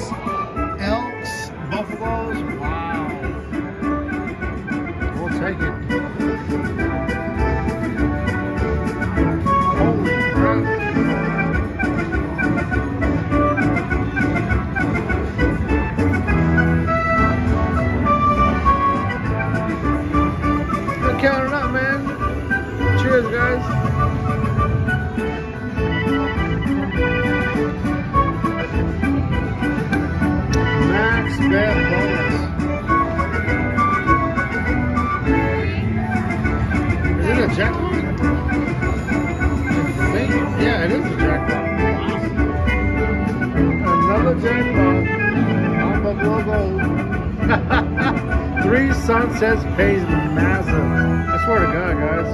horses, elks, buffaloes. Wow. We'll take it. Holy crap. Look at jackpot. Yeah, it is a jackpot. Wow. Another jackpot on the logo. Three sunsets pays massive. I swear to God, guys.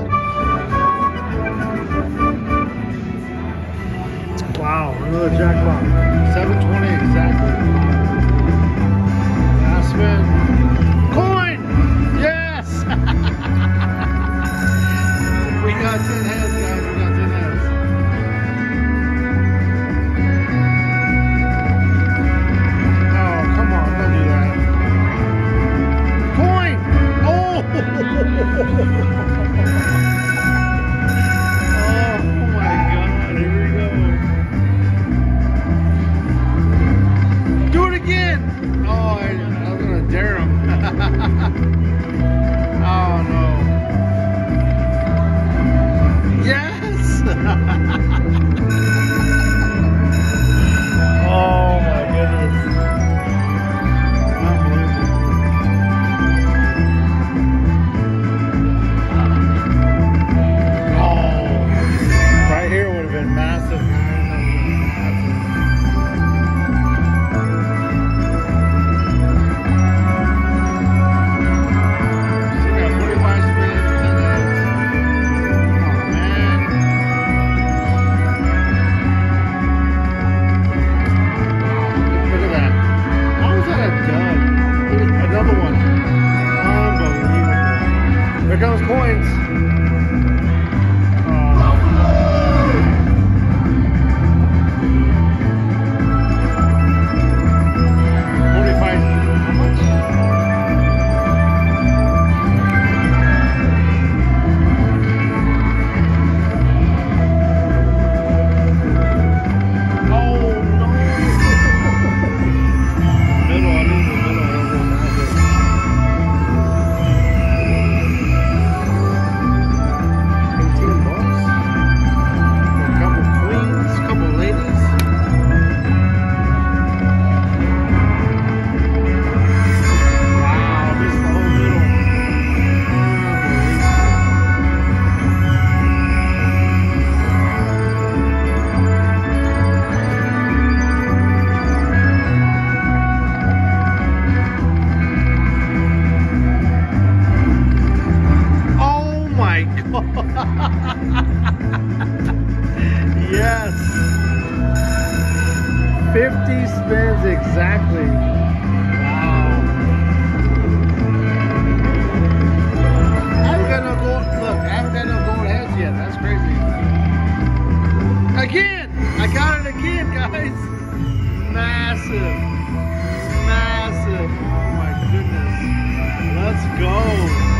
Wow, another jackpot. 720 exactly. Last spin. spins exactly. Wow. I haven't got no gold, look, I haven't got no gold heads yet. That's crazy. Again! I got it again, guys. Massive. Massive. Oh my goodness. Let's go.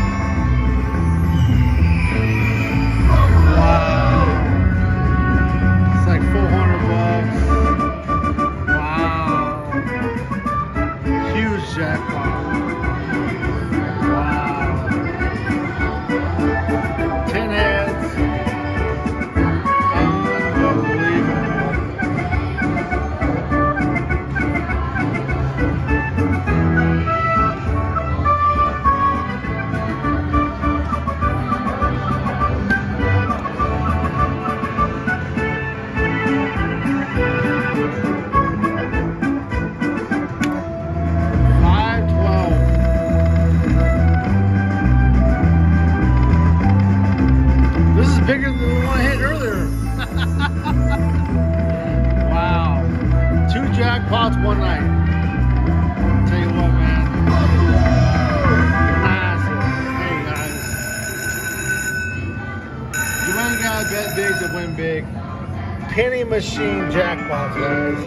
Bet big to win big. Penny machine jackpots, guys.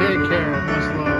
Take care. Much love.